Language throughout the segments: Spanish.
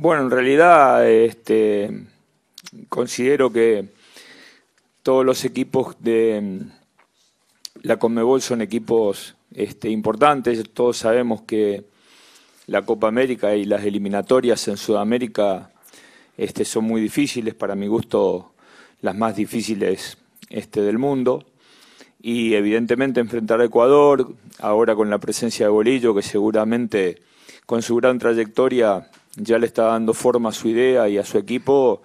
Bueno, en realidad este, considero que todos los equipos de la Conmebol son equipos este, importantes. Todos sabemos que la Copa América y las eliminatorias en Sudamérica este, son muy difíciles, para mi gusto las más difíciles del mundo. Y evidentemente enfrentar a Ecuador, ahora con la presencia de Bolillo, que seguramente con su gran trayectoria ya le está dando forma a su idea y a su equipo,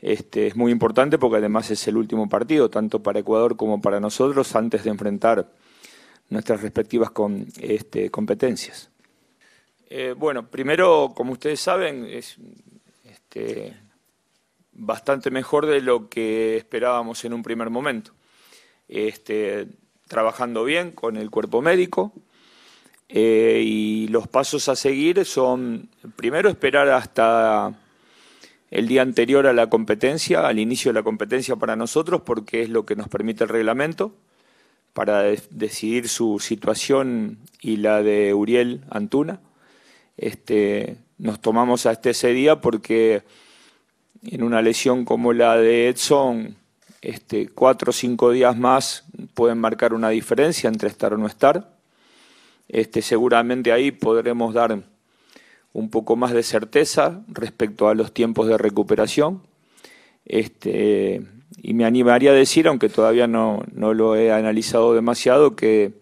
este, es muy importante porque además es el último partido, tanto para Ecuador como para nosotros, antes de enfrentar nuestras respectivas este, competencias. Eh, bueno, primero, como ustedes saben, es este, bastante mejor de lo que esperábamos en un primer momento. Este, trabajando bien con el cuerpo médico eh, y los pasos a seguir son, primero, esperar hasta el día anterior a la competencia, al inicio de la competencia para nosotros, porque es lo que nos permite el reglamento, para decidir su situación y la de Uriel Antuna. Este, nos tomamos hasta ese día porque en una lesión como la de Edson, este, cuatro o cinco días más pueden marcar una diferencia entre estar o no estar. Este, seguramente ahí podremos dar un poco más de certeza respecto a los tiempos de recuperación. Este, y me animaría a decir, aunque todavía no, lo he analizado demasiado, que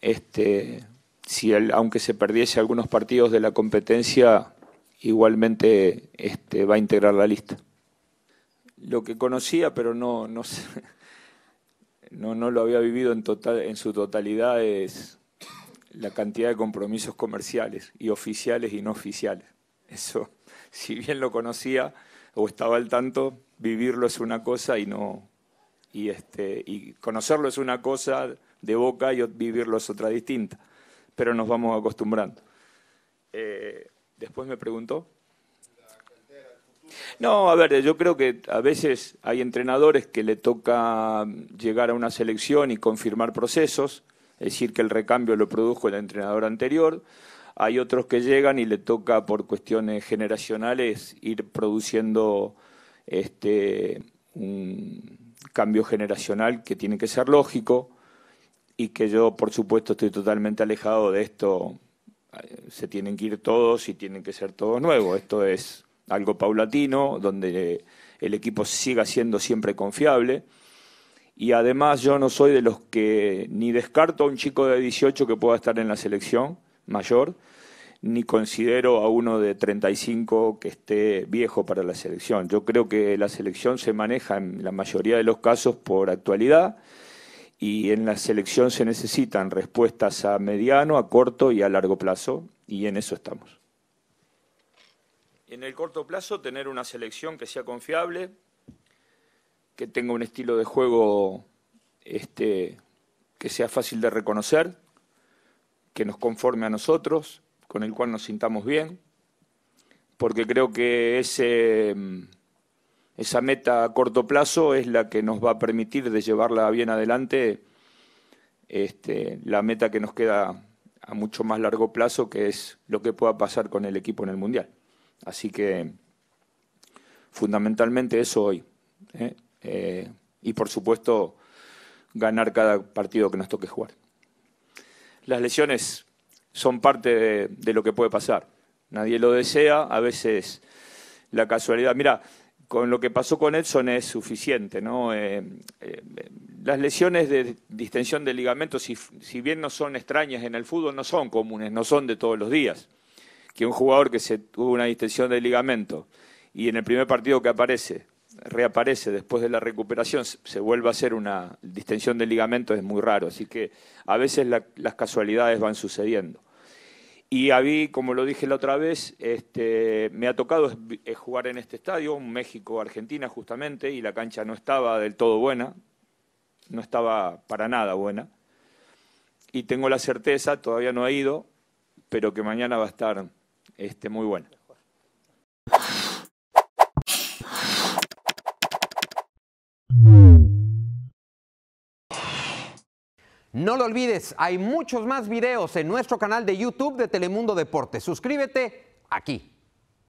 este, si aunque se perdiese algunos partidos de la competencia, igualmente este, va a integrar la lista. Lo que conocía, pero no, no, no, no lo había vivido en, total, en su totalidad, es la cantidad de compromisos comerciales y oficiales y no oficiales. Eso, si bien lo conocía o estaba al tanto, vivirlo es una cosa y no y este y conocerlo es una cosa de boca y vivirlo es otra distinta. Pero nos vamos acostumbrando. Eh, después me preguntó. No, a ver, yo creo que a veces hay entrenadores que le toca llegar a una selección y confirmar procesos es decir, que el recambio lo produjo el entrenador anterior. Hay otros que llegan y le toca por cuestiones generacionales ir produciendo este, un cambio generacional que tiene que ser lógico y que yo, por supuesto, estoy totalmente alejado de esto. Se tienen que ir todos y tienen que ser todos nuevos. Esto es algo paulatino, donde el equipo siga siendo siempre confiable y además yo no soy de los que ni descarto a un chico de 18 que pueda estar en la selección mayor, ni considero a uno de 35 que esté viejo para la selección. Yo creo que la selección se maneja en la mayoría de los casos por actualidad y en la selección se necesitan respuestas a mediano, a corto y a largo plazo y en eso estamos. En el corto plazo tener una selección que sea confiable, que tenga un estilo de juego este, que sea fácil de reconocer, que nos conforme a nosotros, con el cual nos sintamos bien, porque creo que ese, esa meta a corto plazo es la que nos va a permitir de llevarla bien adelante este, la meta que nos queda a mucho más largo plazo, que es lo que pueda pasar con el equipo en el Mundial. Así que fundamentalmente eso hoy. ¿eh? Eh, y por supuesto ganar cada partido que nos toque jugar. Las lesiones son parte de, lo que puede pasar. Nadie lo desea, a veces la casualidad. Mira, con lo que pasó con Edson es suficiente, ¿no? Eh, eh, las lesiones de distensión de ligamentos, si, si, bien no son extrañas en el fútbol, no son comunes, no son de todos los días. Que un jugador que se tuvo una distensión de ligamento y en el primer partido que aparece reaparece después de la recuperación, se vuelve a hacer una distensión del ligamento, es muy raro. Así que a veces las casualidades van sucediendo. Y a mí, como lo dije la otra vez, este, me ha tocado jugar en este estadio, México-Argentina justamente, y la cancha no estaba del todo buena, no estaba para nada buena. Y tengo la certeza, todavía no he ido, pero que mañana va a estar este, muy buena. No lo olvides, hay muchos más videos en nuestro canal de YouTube de Telemundo Deportes. Suscríbete aquí.